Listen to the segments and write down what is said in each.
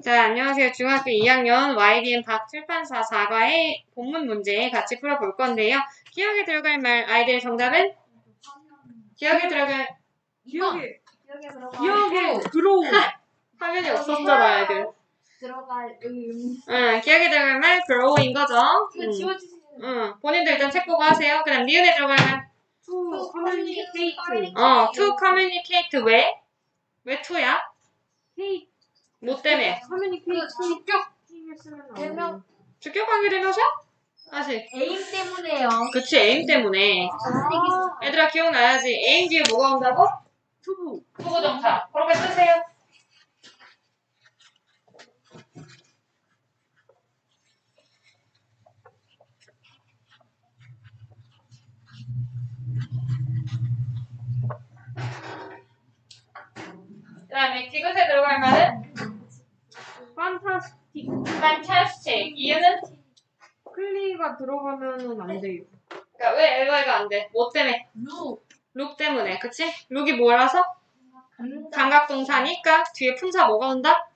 자, 안녕하세요. 중학교 2학년 YBM 박출판사 4과의 본문 문제 같이 풀어볼 건데요. 기역에 들어갈 말, 아이들 정답은? 기역에 들어갈, 기역에 기역에 들어갈 기역에 들어오 화면이 없었잖아, 아이들. 들어갈 음 응, 기역에 들어갈 말, grow인 거죠. 이거 응, 지워주시면 응. 본인들 일단 책 보고 하세요. 그 다음, 니은에 들어갈 말, to communicate 어, to communicate 왜? 왜 to야? cate 뭐 때문에? communicate 주격 대명 주격 관계 되면서? 다시. aim 때문에요 그치, aim 때문에. 아, 얘들아, 기억나야지. aim 뒤에 뭐가 온다고? to부 부부정사. 그렇게 쓰세요. 그 다음에 디귿에 들어갈 말은 fantastic fantastic. 이유는? 클리가 들어가면은 안 돼요 그러니까 왜 LY가 안 돼? 뭐 때문에? look 때문에. 그치? look이 뭐라서? 감각 동사니까 뒤에 품사 뭐가 온다?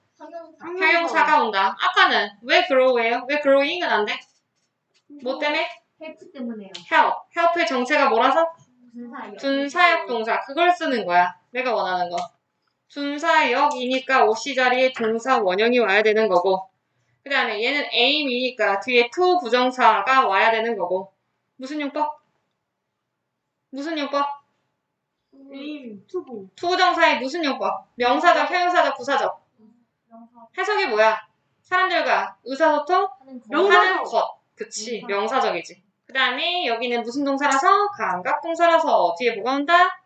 형용사가 온다. 아까는 왜 grow예요? 왜 growing은 안 돼? 뭐 때문에? help 때문에요 help. help의 정체가 뭐라서? 준사역 동사. 그걸 쓰는 거야. 내가 원하는 거. 준사역이니까 오시 자리에 동사 원형이 와야 되는 거고. 그 다음에 얘는 aim이니까 뒤에 to 부정사가 와야 되는 거고. 무슨 용법? 무슨 용법? 에임 투부 to 부정사의 무슨 용법? 명사적, 형용사적, 부사적. 해석이 뭐야? 사람들과 의사소통 하는 것. 그치. 명사. 명사적이지. 그 다음에 여기는 무슨 동사라서? 감각동사라서 뒤에 뭐가 온다?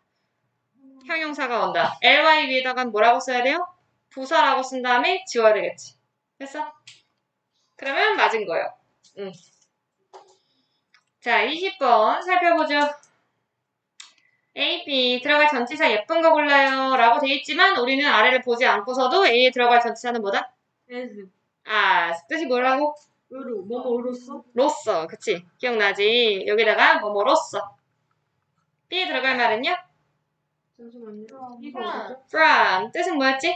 형용사가 온다. ly 위에다가 뭐라고 써야 돼요? 부사라고 쓴 다음에 지워야 되겠지. 됐어? 그러면 맞은 거예요. 응. 자, 20번 살펴보죠. A, B 들어갈 전치사 예쁜 거 골라요 라고 돼 있지만 우리는 아래를 보지 않고서도 A에 들어갈 전치사는 뭐다? 아, 뜻이 뭐라고? 으로 뭐뭐로써 로써. 그치? 기억나지? 여기다가 뭐뭐로써. B에 들어갈 말은요? 잠시만요. 어디죠? from. 뜻은 뭐였지?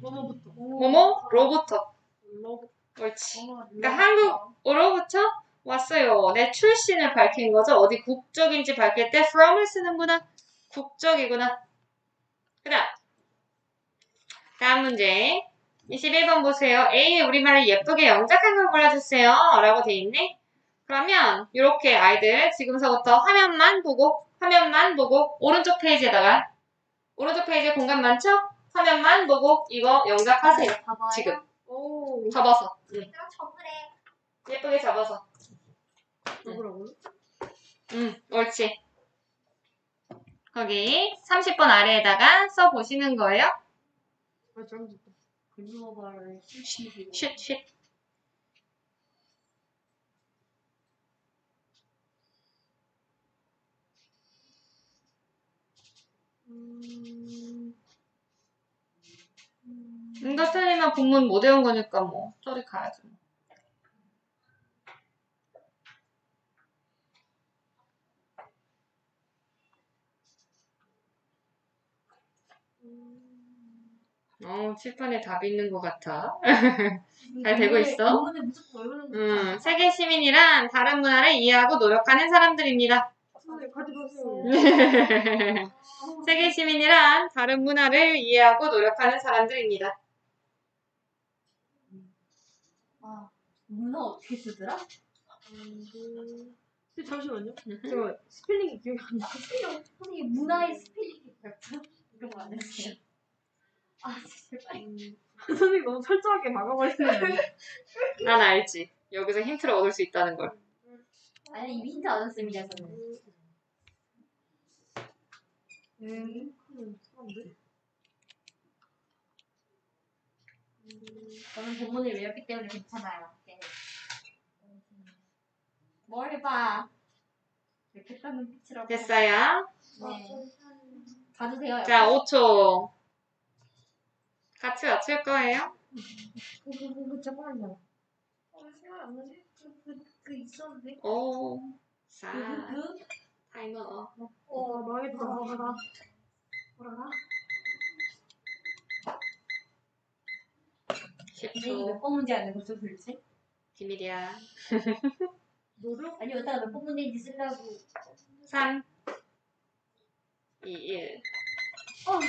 뭐뭐부터 뭐뭐로부터. 로부 옳지. 그러니까 한국으로부터 왔어요. 내 출신을 밝힌 거죠. 어디 국적인지 밝힐 때 from을 쓰는구나. 국적이구나. 그 다음. 다음 문제. 21번 보세요. A의 우리말을 예쁘게 영작한 걸 골라주세요. 라고 돼 있네. 그러면 이렇게 아이들 지금서부터 화면만 보고 화면만 보고 오른쪽 페이지에다가 오른쪽 페이지에 공간 많죠? 화면만 보고 이거 영작하세요. 지금 오 접어서. 응. 내가 접으래 예쁘게 접어서. 누구라고요? 응, 옳지. 거기 30번 아래에다가 써 보시는 거예요. 아 잘못했다 글로벌 쉿, 쉿. 음... 틀리면 본문 못 외운 거니까 뭐, 저리 가야죠. 뭐. 어, 칠판에 답이 있는 것 같아. 잘 되고 있어? 음, 세계 시민이란 다른 문화를 이해하고 노력하는 사람들입니다. 세계 시민이란 다른 문화를 이해하고 노력하는 사람들입니다. 아, 문화 어떻게 쓰더라? 근데 잠시만요 제가 스펠링이 기억이 안 나. 선생님 문화의 스펠링이 뭐였죠? 이런 거 안 했어요 아 제발 선생님 너무 철저하게 막아버리는데 난 알지. 여기서 힌트를 얻을 수 있다는 걸. 아니 이미 힌트 안 했습니다 저는 음, 음, 사람들. 저는 본문을 외웠기 때문에 괜찮아요 네. 뭘 해봐 이렇게 따는 빛이라고 됐어요. 네 봐주세요 자, 5초. 같이 맞출 거예요. 그그그 잠깐만요 어, 생각 안 나지? 그, 그, 그 있었는데 5, 4, 그, 그, 타이머. 어, 망했다. 뭐라나? 뭐라나? 근데 이게 10초. 몇 번 문제 하는 거죠 도대체? 비밀이야. 노력? 아니 여기다가 몇번 문제인지 쓰려고 3, 2, 1. 어.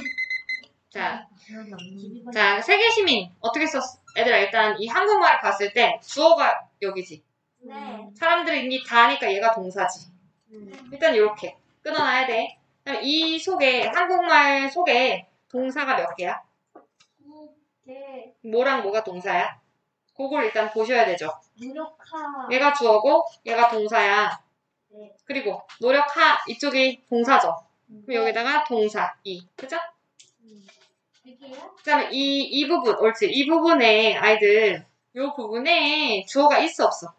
자, 없네. 자, 세계 시민 어떻게 썼어? 얘들아, 일단 이 한국말을 봤을 때 주어가 여기지. 네. 사람들이 이미 다 하니까 얘가 동사지. 음. 일단 이렇게 끊어놔야 돼. 이 속에 한국말 속에 동사가 몇 개야? 두개 뭐랑 뭐가 동사야? 그걸 일단 보셔야 되죠. 무력화 얘가 주어고 얘가 동사야. 네. 그리고 노력하 이쪽이 동사죠. 네. 그럼 여기다가 동사 이 그죠? 여기요? 그다음에 이 이 부분 옳지 이 부분에 아이들 요 부분에 주어가 있어 없어?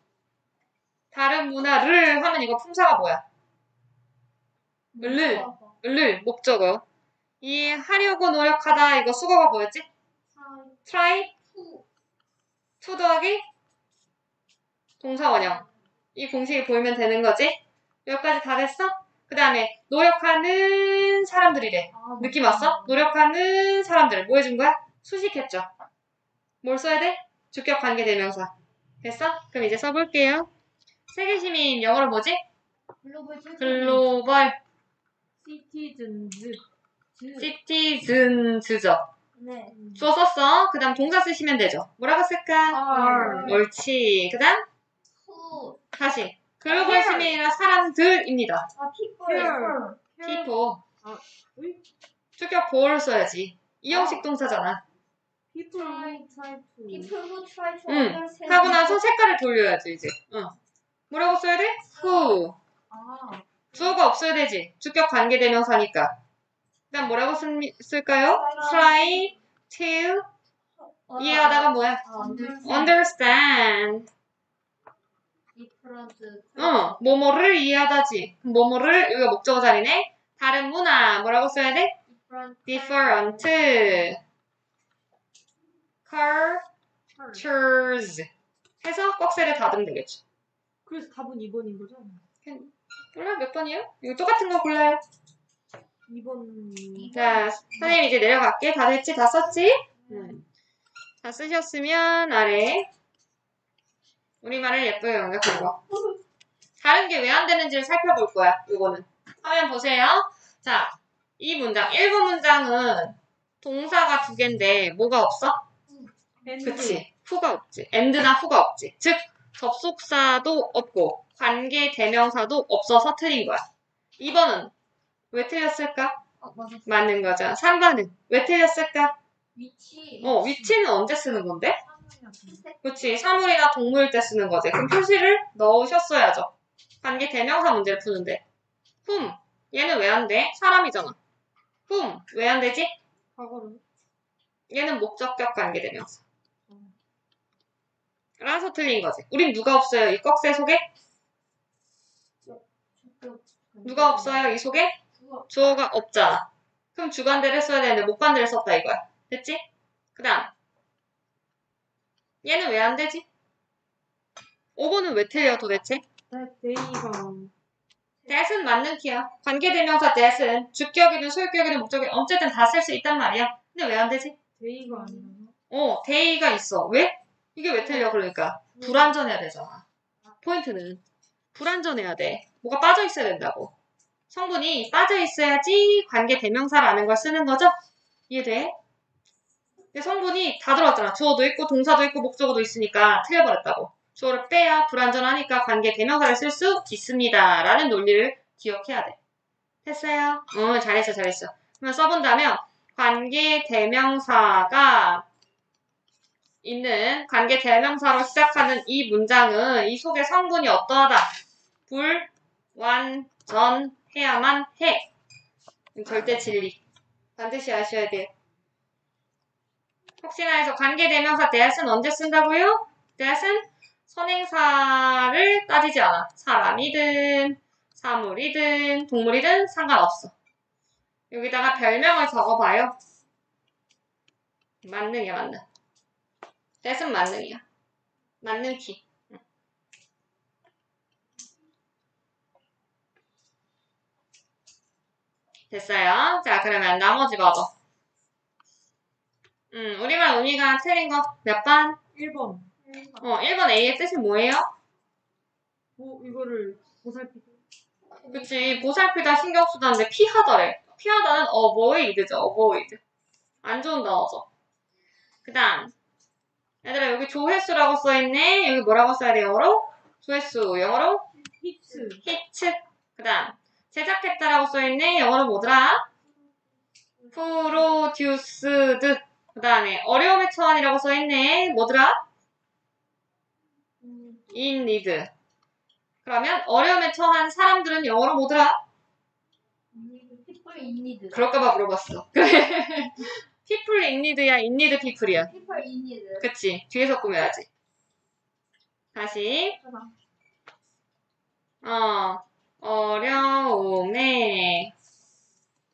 다른 문화를 하면 이거 품사가 뭐야? 을를 을을 목적어. 이 하려고 노력하다 이거 수거가 뭐였지? Try to 더하기 동사 원형. 이 공식이 보이면 되는 거지? 여기까지 다 됐어? 그 다음에 노력하는 사람들이래. 아, 느낌 왔어? 노력하는 사람들 뭐 해준 거야? 수식했죠. 뭘 써야 돼? 주격 관계 대명사. 됐어? 그럼 이제 써볼게요. 세계 시민 영어로 뭐지? 글로벌 출 글로벌 시티즌즈. 시티즌즈죠. 네. 주어 썼어. 그 다음 동사 쓰시면 되죠. 뭐라고 쓸까? R. 옳지. 그 다음 후. 다시 글로벌 시민이란 사람들입니다. 아 people. Here. people. 아, 으이? 주격 보어를 써야지. 이형식 동사잖아. People who try to. people who try to 응. understand. 하고 나서 색깔을 돌려야지 이제. 응. 뭐라고 써야 돼? who. 아, 주어가 없어야 되지. 주격 관계 대명사니까. 그다음 뭐라고 쓴, 쓸까요? try to 어, 이해하다가 뭐야? 아, understand. 어, 뭐뭐를 이해하다지. 그럼 뭐뭐를 여기가 목적어 자리네. 다른 문화 뭐라고 써야 돼? different. cultures 해서 꺽쇠를 닫으면 되겠죠. 그래서 답은 2번인 거죠? 몰라 몇 번이에요? 이거 똑같은 거 골라요. 2번. 자, 선생님 이제 내려갈게. 다 됐지? 다 썼지? 음. 다 쓰셨으면 아래 우리말을 예쁘게 연결 긁어. 다른 게 왜 안 되는지를 살펴볼 거야. 이거는. 화면 보세요. 자, 이 문장. 1번 문장은 동사가 두 개인데 뭐가 없어? 그치. 후가 없지. and나 후가 없지. 즉, 접속사도 없고 관계 대명사도 없어서 틀린 거야. 2번은 왜 틀렸을까? 어. 맞는 거죠. 3번은 왜 틀렸을까? 위치. 어, 위치는 언제 쓰는 건데? 그치. 사물이나 동물일 때 쓰는 거지. 그럼 표시를 넣으셨어야죠. 관계 대명사 문제를 푸는데. whom. 얘는 왜 안 돼? 사람이잖아. whom. 왜안 되지? 과거로. 얘는 목적격 관계 대명사. 라서 틀린 거지. 우린 누가 없어요? 이 꺽쇠 속에? 뭐가 없어요? 이 속에? 주어. 주어가 없잖아. 그럼 주관대를 써야 되는데 목관대를 썼다 이거야. 됐지? 그 다음. 얘는 왜 안 되지? 5번은 왜 틀려 도대체? that은 맞는 키야. 관계대명사 that은 주격이든 소유격이든 목적격이 됐든 다 쓸 수 있단 말이야. 근데 왜 안 되지? they가 아니라. 어, they가 있어. 왜? 이게 왜 틀려 그러니까 불완전해야 되잖아. 포인트는 불완전해야 돼. 뭐가 빠져 있어야 된다고. 성분이 빠져 있어야지 관계 대명사라는 걸 쓰는 거죠? 이해돼? 성분이 다 들어왔잖아. 주어도 있고 동사도 있고 목적어도 있으니까 틀려버렸다고. 주어를 빼야 불완전하니까 관계 대명사를 쓸 수 있습니다. 라는 논리를 기억해야 돼. 됐어요? 어, 잘했어, 잘했어. 그러면 써본다면 관계 대명사가 있는 관계 대명사로 시작하는 이 문장은 이 속의 성분이 어떠하다. 불완전 해야만 해. 절대 진리. 반드시 아셔야 돼요. 혹시나 해서 관계 대명사 that은 언제 쓴다고요? that은 선행사를 따지지 않아. 사람이든 사물이든 동물이든 상관없어. 여기다가 별명을 적어봐요. 만능이야, 만능. that은 만능이야. 만능 키. 됐어요. 자, 그러면 나머지 봐봐. 음, 우리말 의미가 틀린 거 몇 번? 1번. 어, 1번 A의 뜻이 뭐예요? 뭐 이거를 보살피기. 그치, 보살피다 신경 쓰다는데 피하다래. 피하다는 avoid죠, avoid. 안 좋은 단어죠. 그 다음. 얘들아, 여기 조회수라고 써있네. 여기 뭐라고 써야 돼, 영어로? 조회수, 영어로? 히츠. 히츠. 그 다음. 제작했다라고 써있네. 영어로 뭐더라? produced. 그 다음에 어려움의 처한이라고 써있네. 뭐더라? in need. 그러면 어려움에 처한 사람들은 영어로 뭐더라? people in need. 그럴까봐 물어봤어. people in need야, in need people이야. people in need. 그치. 뒤에서 꾸며야지. 다시. 어, 어려움에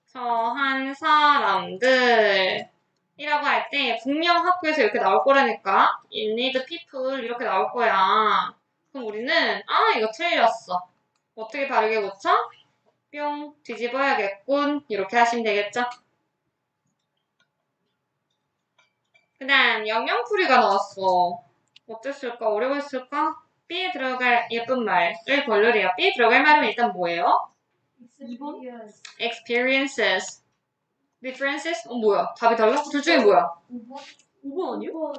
처한 사람들. 이라고 할 때, 분명 학교에서 이렇게 나올 거라니까. in need people 이렇게 나올 거야. 그럼 우리는, 아, 이거 틀렸어. 어떻게 바르게 고쳐? 뿅, 뒤집어야겠군. 이렇게 하시면 되겠죠? 그 다음, 영영풀이가 나왔어. 어땠을까? 어려웠을까? B에 들어갈 예쁜 말을 골르래요. B에 들어갈 말은 일단 뭐예요? Experience. experiences. differences? 어, 뭐야? 답이 달라? 둘 중에 뭐야? 5번? 5번 아니에요?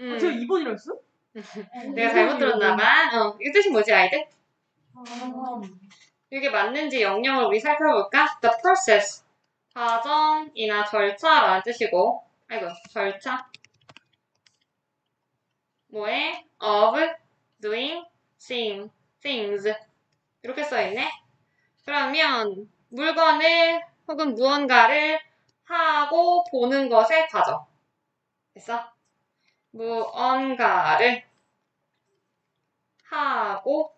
음, 아, 제가 2번이라 했어? 내가 잘못 들었나봐. 어, 이 뜻이 뭐지, 아이들? 경험. 이게 맞는지 영영을 우리 살펴볼까? The process. 과정이나 절차라는 뜻이고, 아이고, 절차. 뭐에? of doing thing, things. 이렇게 써있네. 그러면 물건을 혹은 무언가를 하고 보는 것의 과정. 됐어? 무언가를 하고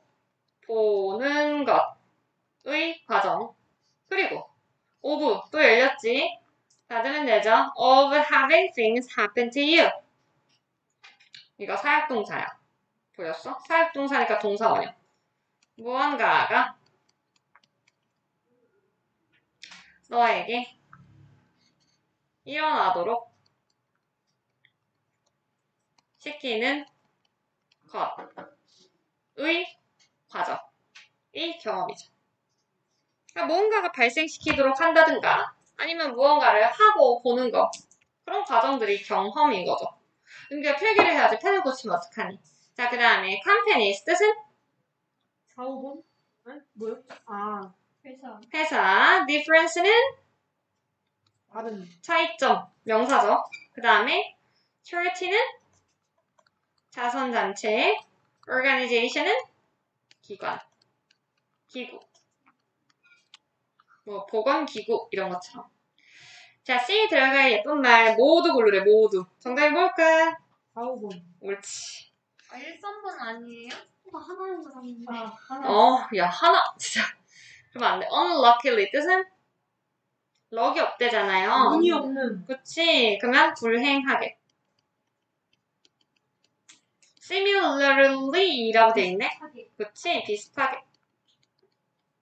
보는 것의 과정. 그리고 of 또 열렸지. 닫으면 되죠. of having things happen to you. 이거 사역동사야. 보였어? 사역동사니까 동사 원형. 무언가가 너에게 일어나도록 시키는 것의 과정이 경험이죠. 그러니까 무언가가 발생시키도록 한다든가 아니면 무언가를 하고 보는 거 그런 과정들이 경험인 거죠. 우리가 필기를 해야지 펜을 고치면 어떡하니? 자, 그 다음에 companies 뜻은 4, 5번? 아니, 뭐요? 아, 회사. 회사, difference는 다른. 차이점, 명사죠. 그 다음에 charity는 자선단체, organization은 기관, 기구, 뭐 보건기구 이런 것처럼. 자, C 들어갈 예쁜 말 모두 고르래, 모두. 정답이 뭘까? 4, 5번. 옳지. 아, 1, 3번 아니에요? 나 하나인 줄 알았는데. 아, 하나. 어, 야, 하나, 진짜. 그러면 안 돼. unluckily 뜻은 럭이 없대잖아요. 운이 없는. 그치. 그러면 불행하게. similarly라고 돼 있네. 하게. 그치. 비슷하게.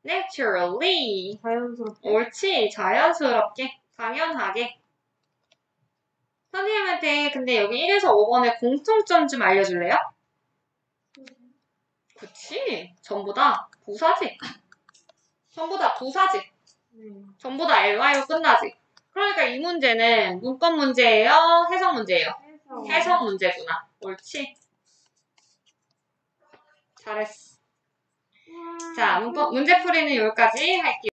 naturally. 자연스럽게. 옳지. 자연스럽게. 당연하게. 선생님한테 근데 여기 1에서 5번의 공통점 좀 알려줄래요? 그치. 전부 다 부사지. 전부 다 부사지. 네. 전부 다 LY로 끝나지. 그러니까 이 문제는 문법 문제예요? 해석 문제예요? 해서. 해석 문제구나. 옳지? 잘했어. 자, 문법, 문제 풀이는 여기까지 할게요.